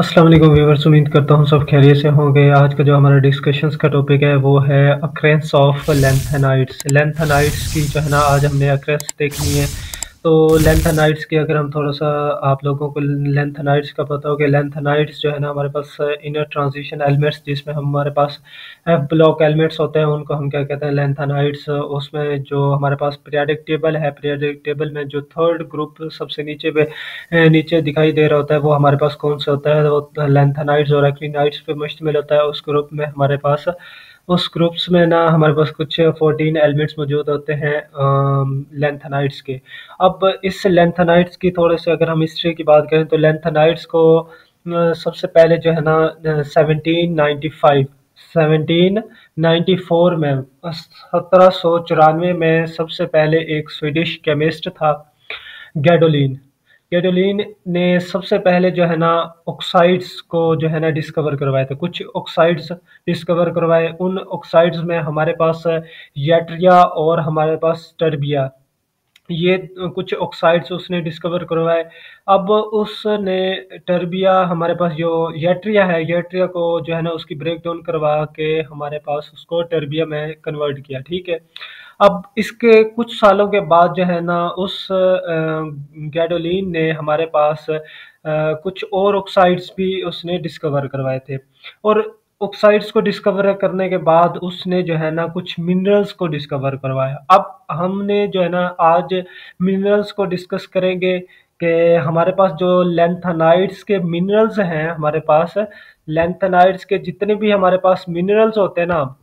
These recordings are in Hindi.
अस्सलाम वालेकुम व्यूअर्स, उम्मीद करता हूँ सब खैरियत से होंगे। आज का जो हमारा डिस्कशंस का टॉपिक है, वो है अक्रेंस ऑफ़ लेंथेनाइट्स लेंथेनाइट्स की जो है ना, आज हमने अक्रेंस देखनी है। तो लेंथनाइट्स की अगर हम थोड़ा सा आप लोगों को लेंथनाइट्स का पता हो कि लेंथनाइट्स जो है ना हमारे पास इनर ट्रांजिशन एलिमेंट्स जिसमें हमारे पास एफ़ ब्लॉक एलिमेंट्स होते हैं, उनको हम क्या कहते हैं लेंथनाइट्स उसमें जो हमारे पास पीरियाडिक टेबल है पीरियाडिक टेबल में जो थर्ड ग्रुप सबसे नीचे पे नीचे दिखाई दे रहा होता है, वो हमारे पास कौन सा होता है, वो लेंथनाइट्स और एक्लिनाइट्स पे मुश्तमिल होता है, उस ग्रुप में हमारे पास उस ग्रुप्स में ना हमारे पास कुछ फोर्टीन एलिमेंट्स मौजूद होते हैं लेंथनाइट्स के। अब इस लेंथनाइट्स की थोड़े से अगर हम हिस्ट्री की बात करें तो लेंथनाइट्स को सबसे पहले जो है ना seventeen ninety five seventeen ninety four में, सत्रह सौ चौरानवे में सबसे पहले एक स्वीडिश केमिस्ट था गैडोलिन कैडोलिन ने सबसे पहले जो है ना ऑक्साइड्स को जो है ना डिस्कवर करवाए थे। कुछ ऑक्साइड्स डिस्कवर करवाए। उन ऑक्साइड्स में हमारे पास येट्रिया और हमारे पास टर्बिया ये कुछ ऑक्साइड्स उसने डिस्कवर करवाए। अब उसने टर्बिया हमारे पास जो येट्रिया है येट्रिया को जो है ना उसकी ब्रेक डाउन करवा के हमारे पास उसको टर्बिया में कन्वर्ट किया। ठीक है? अब इसके कुछ सालों के बाद जो है ना, उस गैडोलिन ने हमारे पास कुछ और ऑक्साइड्स भी उसने डिस्कवर करवाए थे। और ऑक्साइड्स को डिस्कवर करने के बाद उसने जो है ना, कुछ मिनरल्स को डिस्कवर करवाया। अब हमने जो है ना, आज मिनरल्स को डिस्कस करेंगे कि हमारे पास जो लेंथनाइड्स के मिनरल्स हैं, हमारे पास लेंथनाइड्स के जितने भी हमारे पास मिनरल्स होते हैं ना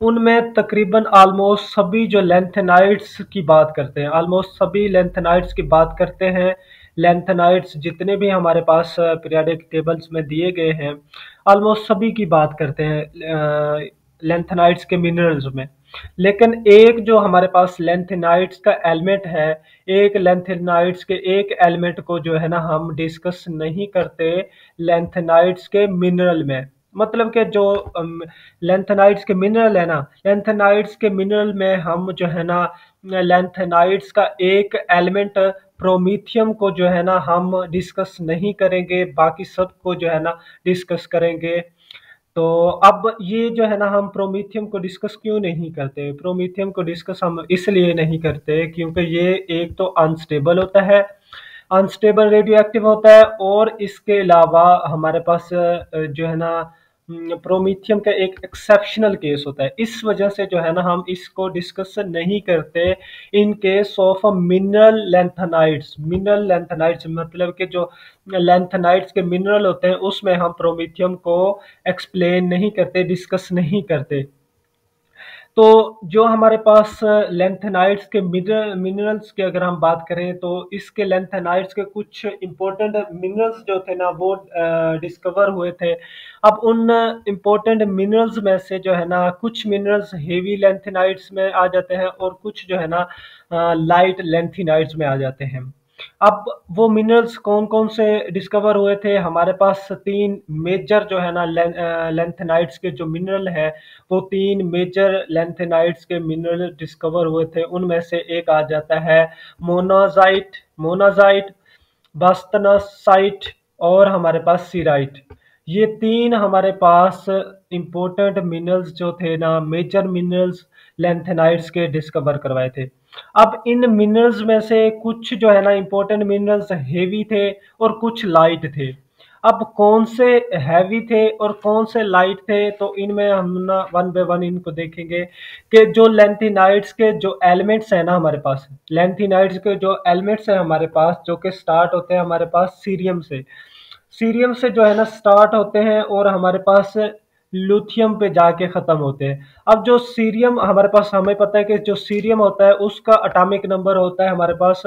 उनमें तकरीबन आलमोस्ट सभी जो लेंथेनाइट्स की बात करते हैं आलमोस्ट सभी लेंथेनाइट्स की बात करते हैं। लेंथेनाइट्स जितने भी हमारे पास पीरियाडिक टेबल्स में दिए गए हैं आलमोस्ट सभी की बात करते हैं लेंथेनाइट्स के मिनरल्स में। लेकिन एक जो हमारे पास लेंथेनाइट्स का एलिमेंट है, एक लेंथेनाइट्स के, एक एलिमेंट को जो है ना, हम डिस्कस नहीं करते लेंथेनाइट्स के मिनरल में। मतलब कि जो लेंथेनाइट्स के मिनरल है ना लेंथेनाइट्स के मिनरल में हम जो है ना लेंथेनाइट्स का एक एलिमेंट प्रोमीथियम को जो है ना हम डिस्कस नहीं करेंगे, बाकी सबको जो है ना डिस्कस करेंगे। तो अब ये जो है ना हम प्रोमीथियम को डिस्कस क्यों नहीं करते? प्रोमीथियम को डिस्कस हम इसलिए नहीं करते क्योंकि ये एक तो अनस्टेबल होता है अनस्टेबल रेडियो एक्टिव होता है और इसके अलावा हमारे पास जो है ना प्रोमीथियम का एक एक्सेप्शनल केस होता है। इस वजह से जो है ना, हम इसको डिस्कस नहीं करते in case of mineral lanthanides mineral lanthanides मतलब कि जो लेंथनाइट्स के मिनरल होते हैं, उसमें हम प्रोमीथियम को एक्सप्लेन नहीं करते डिस्कस नहीं करते। तो जो हमारे पास लेंथेनाइट्स के मिनरल्स की अगर हम बात करें तो इसके लेंथेनाइट्स के कुछ इम्पोर्टेंट मिनरल्स जो थे ना, वो डिस्कवर हुए थे। अब उन इम्पोर्टेंट मिनरल्स में से जो है ना, कुछ मिनरल्स हेवी लेंथेनाइट्स में आ जाते हैं और कुछ जो है ना लाइट लेंथेनाइट्स में आ जाते हैं। अब वो मिनरल्स कौन कौन से डिस्कवर हुए थे? हमारे पास तीन मेजर जो है ना लेंथेनाइट्स के जो मिनरल है, वो तीन मेजर लेंथेनाइट्स के मिनरल डिस्कवर हुए थे। उनमें से एक आ जाता है मोनाजाइट मोनाजाइट बास्तनासाइट और हमारे पास सीराइट ये तीन हमारे पास इम्पोर्टेंट मिनरल्स जो थे ना मेजर मिनरल्स लेंथेनाइट्स के डिस्कवर करवाए थे। अब इन मिनरल्स में से कुछ जो है ना इम्पोर्टेंट मिनरल्स हेवी थे और कुछ लाइट थे। अब कौन से हैवी थे और कौन से लाइट थे? तो इनमें हम ना वन बाय वन इनको देखेंगे कि जो लेंथीनाइट्स के जो एलिमेंट्स हैं ना हमारे पास लेंथीनाइट्स के जो एलिमेंट्स हैं हमारे पास, जो कि स्टार्ट होते हैं हमारे पास सीरियम से। सीरियम से जो है ना स्टार्ट होते हैं और हमारे पास लुथियम पे जाके ख़त्म होते हैं। अब जो सीरियम हमारे पास हमें पता है कि जो सीरियम होता है उसका अटामिक नंबर होता है हमारे पास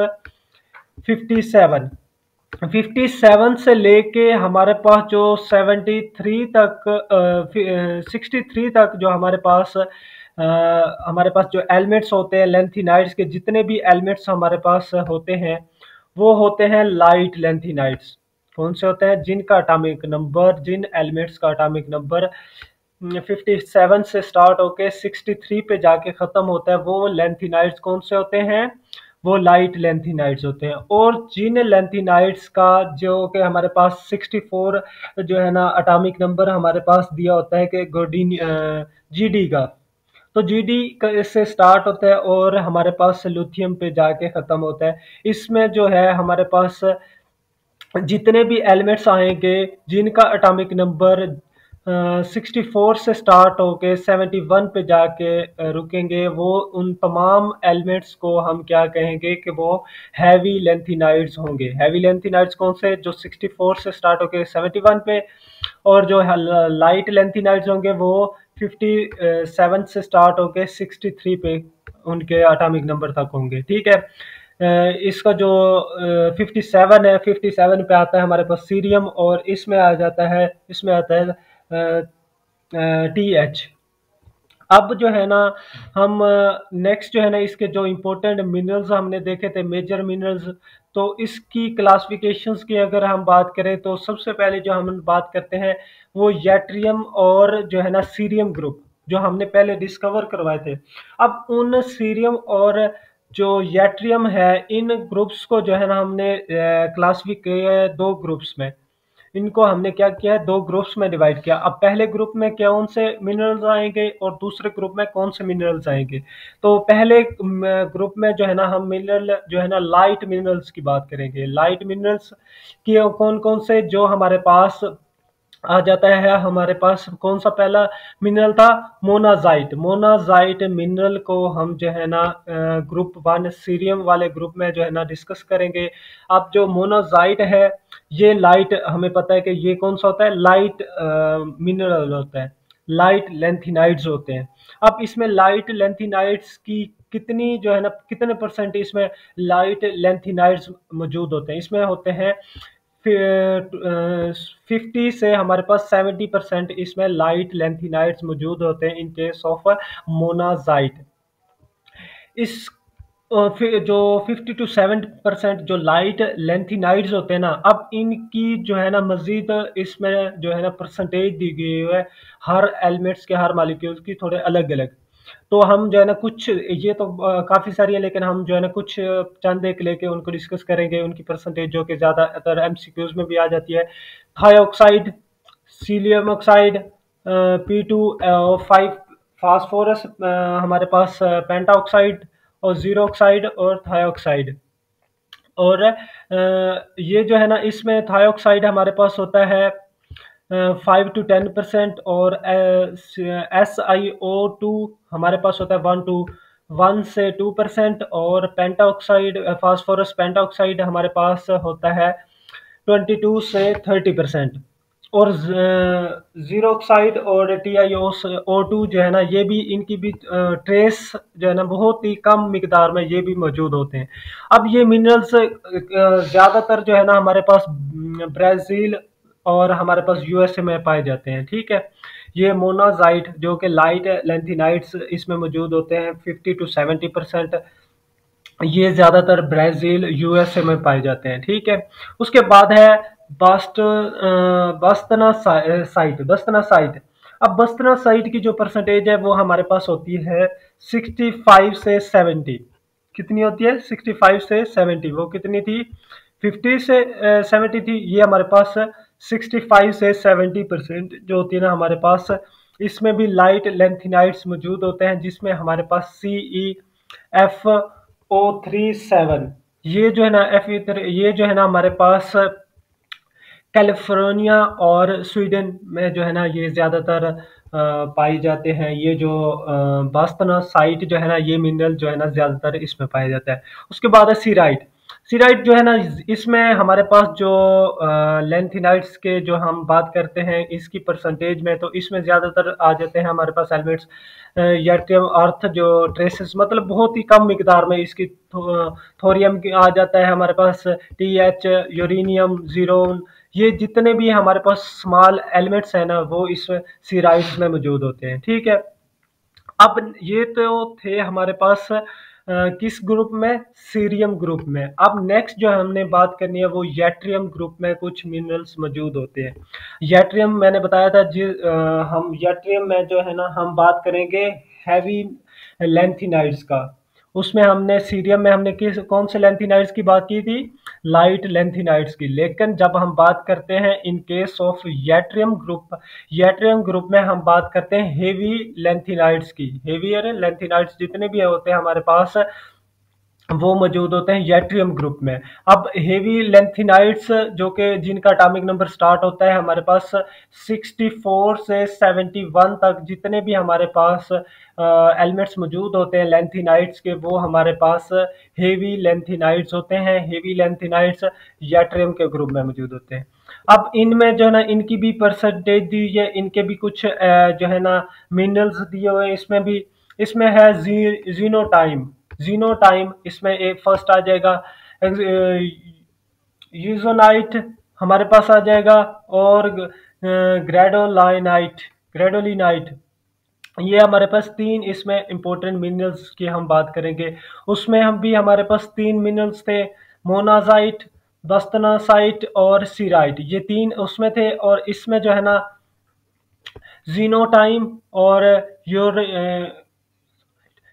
57 57 से लेके हमारे पास जो 73 तक सिक्सटी थ्री तक जो हमारे पास आ, हमारे पास जो एलिमेंट्स होते हैं लेंथीनाइट्स के जितने भी एलिमेंट्स हमारे पास होते हैं वो होते हैं लाइट लेंथीनाइट्स कौन से होते हैं? जिनका अटामिक नंबर जिन एलिमेंट्स का अटामिक नंबर 57 से स्टार्ट होके 63 पे जाके ख़त्म होता है, वो लेंथीनाइट्स कौन से होते हैं? वो लाइट लेंथीनाइट्स होते हैं। और जिन लेंथीनाइट्स का जो कि हमारे पास 64 जो है ना अटामिक नंबर हमारे पास दिया होता है कि गोडीन जीडी का। तो जीडी इससे स्टार्ट होता है और हमारे पास लिथियम पे जाके ख़त्म होता है। इसमें जो है हमारे पास जितने भी एलिमेंट्स आएँगे, जिनका अटामिक नंबर सिक्सटी फोर से स्टार्ट होके सेवेंटी वन पे जाके रुकेंगे, वो उन तमाम एलिमेंट्स को हम क्या कहेंगे कि वो हैवी लेंथीनाइड्स होंगे। हैवी लेंथीनाइड्स कौन से? जो सिक्सटी फोर से स्टार्ट होके सेवेंटी वन पे, और जो लाइट लेंथीनाइड्स होंगे, वो फिफ्टी सेवन से स्टार्ट होके सिक्सटी थ्री पे उनके अटामिक नंबर तक होंगे। ठीक है? इसका जो फिफ्टी सेवन है फिफ्टी सेवन पे आता है हमारे पास सीरियम और इसमें आ जाता है, इसमें आता है टी एच अब जो है ना, हम नेक्स्ट जो है ना, इसके जो इम्पोर्टेंट मिनरल्स हमने देखे थे मेजर मिनरल्स तो इसकी क्लासिफिकेशंस की अगर हम बात करें तो सबसे पहले जो हम बात करते हैं, वो यट्रियम और जो है ना सीरियम ग्रुप जो हमने पहले डिस्कवर करवाए थे। अब उन सीरियम और जो यट्रियम है, इन ग्रुप्स को जो है ना हमने क्लासिफिक किया है दो ग्रुप्स में। इनको हमने क्या किया है? दो ग्रुप्स में डिवाइड किया। अब पहले ग्रुप में कौन से मिनरल्स आएँगे और दूसरे ग्रुप में कौन से मिनरल्स आएँगे? तो पहले ग्रुप में जो है ना हम मिनरल जो है ना लाइट मिनरल्स की बात करेंगे। लाइट मिनरल्स की कौन कौन से? जो हमारे पास आ जाता है हमारे पास। कौन सा पहला मिनरल था? मोनाजाइट मोनाजाइट मिनरल को हम जो है ना ग्रुप वन सीरियम वाले ग्रुप में जो है ना डिस्कस करेंगे। अब जो मोनाजाइट है, ये लाइट हमें पता है कि ये कौन सा होता है? लाइट मिनरल होता है। लाइट लेंथिनाइड्स होते हैं। अब इसमें लाइट लेंथिनाइड्स की कितनी जो है ना, कितने परसेंट इसमें लाइट लेंथिनाइड्स मौजूद होते हैं? इसमें होते हैं फिफ्टी से हमारे पास सेवेंटी परसेंट इसमें लाइट लेंथिनाइट्स मौजूद होते हैं इन केस ऑफ़ मोनाजाइट इस फिर जो 50 टू 70 परसेंट जो लाइट लेंथिनाइड्स होते हैं ना, अब इनकी जो है ना मजीद इसमें जो है ना परसेंटेज दी गई है, हर एलिमेंट्स के, हर मालिक्यूल्स की थोड़े अलग अलग तो हम जो है ना कुछ, ये तो काफ़ी सारी है, लेकिन हम जो है ना कुछ चंद एक लेके उनको डिस्कस करेंगे, उनकी परसेंटेज जो कि ज़्यादातर एम में भी आ जाती है। थाईऑक्साइड cerium oxide P two five phosphorus हमारे पास पेंटा ऑक्साइड और ज़ीरो ऑक्साइड और थाईऑक्साइड और ये जो है ना, इसमें थाईऑक्साइड हमारे पास होता है फाइव टू टेन परसेंट और एस आई ओ टू हमारे पास होता है वन टू, वन से टू परसेंट और पेंटा पेंटाऑक्साइड फास्फोरस पेंटाऑक्साइड हमारे पास होता है ट्वेंटी टू से थर्टी परसेंट। और ज़ीरो ऑक्साइड और टी आई ओ टू जो है ना, ये भी इनकी भी ट्रेस जो है ना, बहुत ही कम मकदार में ये भी मौजूद होते हैं। अब ये मिनरल्स ज़्यादातर जो है ना हमारे पास, ब्राज़ील और हमारे पास यूएसए में पाए जाते हैं, ठीक है? ये मोनाजाइट जो कि लाइट लेंथिनाइट्स इसमें मौजूद होते हैं, फिफ्टी टू सेवेंटी परसेंट। ये ज़्यादातर ब्राज़ील यूएसए में पाए जाते हैं, ठीक है? उसके बाद है बास्ट बस्तना साइट बस्तना साइट। अब बस्तना साइट की जो परसेंटेज है, वो हमारे पास होती है सिक्सटी फाइव से सेवेंटी। कितनी होती है? सिक्सटी फाइव से सेवेंटी। वो कितनी थी? फिफ्टी से सेवेंटी थी। ये हमारे पास सिक्सटी फाइव से सेवेंटी परसेंट जो होती है ना हमारे पास, इसमें भी लाइट लेंथिनाइट्स मौजूद होते हैं, जिसमें हमारे पास C E F O three seven ये जो है ना एफ़ ये जो है ना हमारे पास कैलिफ़ोर्निया और स्वीडन में जो है ना ये ज़्यादातर पाए जाते हैं। ये जो बास्तना साइट जो है ना, ये मिनरल जो है ना ज़्यादातर इसमें पाया जाता है। उसके बाद है सीराइट सीराइट जो है ना इसमें हमारे पास जो लेंथिनाइट्स के जो हम बात करते हैं इसकी परसेंटेज में तो इसमें ज़्यादातर आ जाते हैं हमारे पास एलिमेंट्स यर्टियम अर्थ जो ट्रेसेस मतलब बहुत ही कम मकदार में इसकी थो, थोरियम आ जाता है हमारे पास टी एच यूरेनियम जीरोन ये जितने भी हमारे पास स्मॉल एलिमेंट्स हैं ना वो इस सीराइट्स में मौजूद होते हैं ठीक है? अब ये तो थे हमारे पास किस ग्रुप में? सीरियम ग्रुप में। अब नेक्स्ट जो हमने बात करनी है, वो येट्रियम ग्रुप में कुछ मिनरल्स मौजूद होते हैं। येट्रियम मैंने बताया था जिस हम येट्रियम में जो है ना, हम बात करेंगे हैवी लेंथिनाइड्स का। उसमें हमने सीरियम में हमने किस, कौन से लेंथीनाइड्स की बात की थी? लाइट लेंथीनाइड्स की। लेकिन जब हम बात करते हैं in case of yttrium group yttrium group में हम बात करते हैं हेवी लेंथीनाइड्स की। हेवियर लेंथीनाइड्स जितने भी होते हैं हमारे पास वो मौजूद होते हैं येट्रियम ग्रुप में। अब हेवी लेंथिनाइट्स जो कि जिनका अटामिक नंबर स्टार्ट होता है हमारे पास 64 से 71 तक जितने भी हमारे पास एलिमेंट्स मौजूद होते हैं लेंथिनाइट्स के वो हमारे पास हेवी लेंथिनाइट्स होते हैं। हेवी लेंथिनाइट्स येट्रियम के ग्रुप में मौजूद होते हैं। अब इनमें जो है ना इनकी भी परसेंटेज दी है इनके भी कुछ जो है ना मिनरल्स दिए हुए इसमें भी इसमें है जी, जीनो टाइम जीनो टाइम इसमें एक फ़र्स्ट आ जाएगा। यूजोनाइट हमारे पास आ जाएगा और ग्रेडोलाइनाइट ग्रेडोलिनाइट ये हमारे पास तीन इसमें इंपॉर्टेंट मिनरल्स की हम बात करेंगे। उसमें हम भी हमारे पास तीन मिनरल्स थे मोनाजाइट बस्तनासाइट और सीराइट ये तीन उसमें थे और इसमें जो है ना जीनोटाइम और योर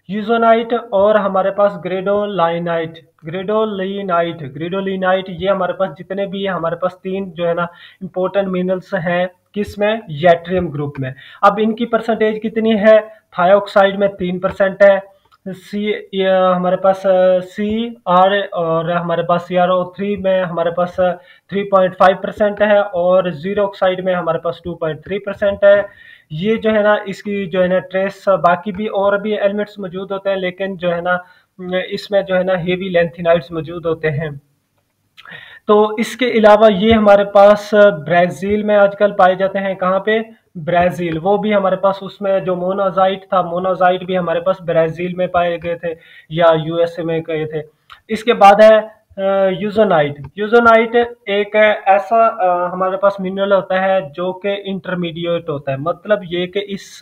यूजोनाइट और हमारे पास ग्रेडोलाइनाइट ग्रेडोलिनाइट ग्रेडोलिनाइट ये हमारे पास जितने भी है, हमारे पास तीन जो है ना इंपॉर्टेंट मिनरल्स हैं किसमें येट्रियम ग्रुप में। अब इनकी परसेंटेज कितनी है? थायोक्साइड में तीन परसेंट है। सी हमारे पास सी आर और हमारे पास सी आर ओ थ्री में हमारे पास थ्री पॉइंट फाइव परसेंट है और ज़ीरो ऑक्साइड में हमारे पास टू पॉइंट थ्री परसेंट है। ये जो है ना, इसकी जो है ना ट्रेस बाकी भी और भी एलिमेंट्स मौजूद होते हैं, लेकिन जो है ना, इसमें जो है ना हेवी लेंथिनाइड्स मौजूद होते हैं। तो इसके अलावा ये हमारे पास ब्राज़ील में आजकल पाए जाते हैं। कहाँ पे? ब्राज़ील। वो भी हमारे पास उसमें जो मोनाजाइट था मोनाजाइट भी हमारे पास ब्राज़ील में पाए गए थे या यूएसए में गए थे। इसके बाद है यूजोनाइट। यूजोनाइट एक ऐसा हमारे पास मिनरल होता है जो कि इंटरमीडिएट होता है। मतलब ये कि इस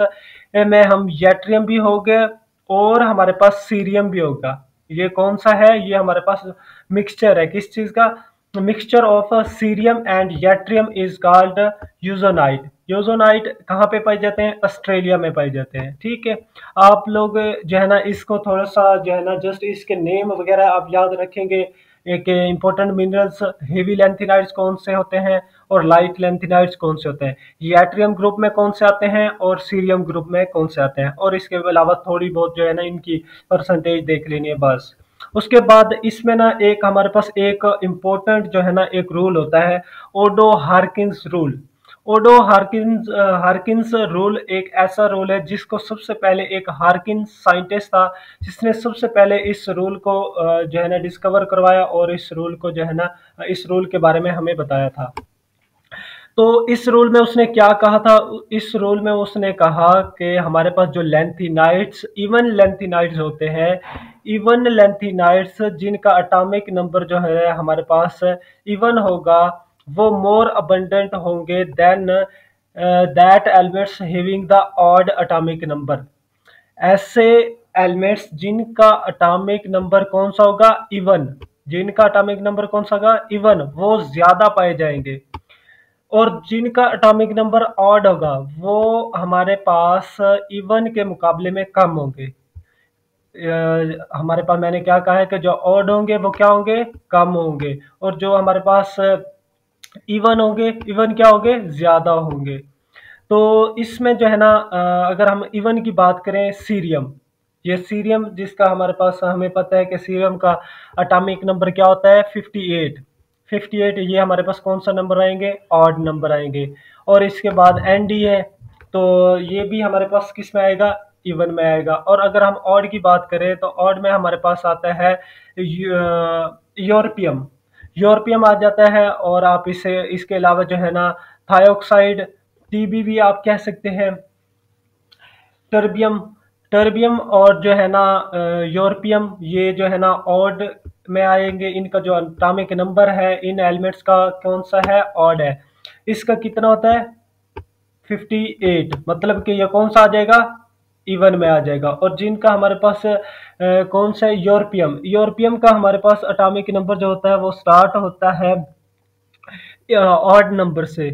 में हम येट्रियम भी हो गए और हमारे पास सीरियम भी होगा। ये कौन सा है? ये हमारे पास मिक्सचर है। किस चीज़ का? Mixture of cerium and yttrium is called euxenite. Euxenite कहाँ पे पाए जाते हैं? ऑस्ट्रेलिया में पाए जाते हैं। ठीक है? आप लोग जो है ना, इसको थोड़ा सा जो है ना जस्ट इसके नेम वगैरह आप याद रखेंगे। एक इंपॉर्टेंट मिनरल्स हेवी लेंथिनाइड्स कौन से होते हैं और लाइट लेंथिनाइड्स कौन से होते हैं? याट्रियम ग्रुप में कौन से आते हैं और सीरियम ग्रुप में कौन से आते हैं? और इसके अलावा थोड़ी बहुत जो है ना इनकी परसेंटेज देख लेनी है बस। उसके बाद इसमें ना एक हमारे पास एक इम्पोर्टेंट जो है ना एक रूल होता है ओडो हार्किंस रूल ओडो हार्किन्स हार्किन्स रूल एक ऐसा रोल है जिसको सबसे पहले एक हार्किन साइंटिस्ट था, जिसने सबसे पहले इस रूल को जो है ना डिस्कवर करवाया और इस रूल को जो है ना, इस रूल के बारे में हमें बताया था। तो इस रूल में उसने क्या कहा था? इस रूल में उसने कहा कि हमारे पास जो लेंथीनाइट्स इवन लेंथीनाइट्स होते हैं इवन लेंथीनाइट्स जिनका अटामिक नंबर जो है हमारे पास इवन होगा वो मोर अबंडेंट होंगे than that elements having the odd atomic number ऐसे एलिमेंट्स जिनका अटामिक नंबर कौन सा होगा? इवन जिनका अटामिक नंबर कौन सा होगा? इवन वो ज़्यादा पाए जाएँगे। और जिनका अटामिक नंबर ऑड होगा, वो हमारे पास इवन के मुकाबले में कम होंगे। हमारे पास मैंने क्या कहा है कि जो ऑड होंगे, वो क्या होंगे? कम होंगे। और जो हमारे पास इवन होंगे, इवन क्या होंगे? ज़्यादा होंगे। तो इसमें जो है ना अगर हम इवन की बात करें, सीरियम। ये सीरियम जिसका हमारे पास, हमें पता है कि सीरियम का अटामिक नंबर क्या होता है? 58 58 ये हमारे पास कौन सा नंबर आएँगे? ऑड नंबर आएँगे। और इसके बाद एन डी है तो ये भी हमारे पास किसमें आएगा? इवन में आएगा। और अगर हम ऑड की बात करें तो ऑड में हमारे पास आता है यूरोपियम। यूरोपियम आ जाता है और आप इसे, इसके अलावा जो है ना थायोक्साइड टीबी भी आप कह सकते हैं। टर्बियम टर्बियम और जो है ना यूरोपियम, ये जो है ना ऑड में आएँगे। इनका जो अटामिक नंबर है, इन एलिमेंट्स का कौन सा है? ऑड है। इसका कितना होता है? 58 मतलब कि ये कौन सा आ जाएगा? इवन में आ जाएगा। और जिनका हमारे पास कौन सा यूरोपियम यूरोपियम का हमारे पास अटामिक नंबर जो होता है, वो स्टार्ट होता है ऑड नंबर से।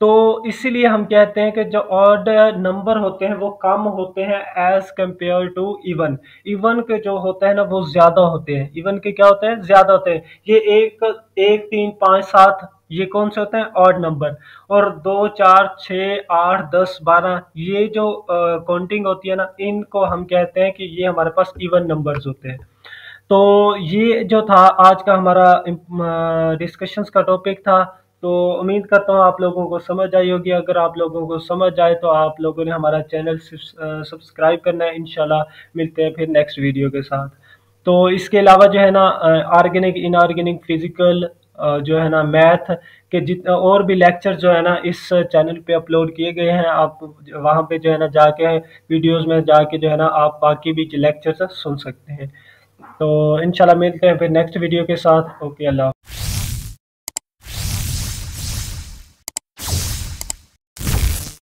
तो इसीलिए हम कहते हैं कि जो ऑड नंबर होते हैं, वो कम होते हैं as compare to even even के जो होते हैं ना, वो ज़्यादा होते हैं। इवन के क्या होते हैं? ज़्यादा होते हैं। ये एक एक, तीन, पाँच, सात, ये कौन से होते हैं? ऑड नंबर और दो, चार, छ, आठ, दस, बारह, ये जो काउंटिंग होती है ना, इनको हम कहते हैं कि ये हमारे पास इवन नंबर्स होते हैं। तो ये जो था, आज का हमारा डिस्कशंस का टॉपिक था। तो उम्मीद करता हूँ आप लोगों को समझ आई होगी। अगर आप लोगों को समझ आए तो आप लोगों ने हमारा चैनल सब्सक्राइब करना है। इनशाला मिलते हैं फिर नेक्स्ट वीडियो के साथ। तो इसके अलावा जो है ना ऑर्गेनिक इनऑर्गेनिक फ़िज़िकल जो है ना मैथ के जितने और भी लेक्चर जो है ना, इस चैनल पे अपलोड किए गए हैं। आप वहाँ पे जो है ना, जाके वीडियोस में जाके जो है ना, आप बाकी भी लेक्चर सुन सकते हैं। तो इनशाला मिलते हैं फिर नेक्स्ट वीडियो के साथ। ओके अल्लाह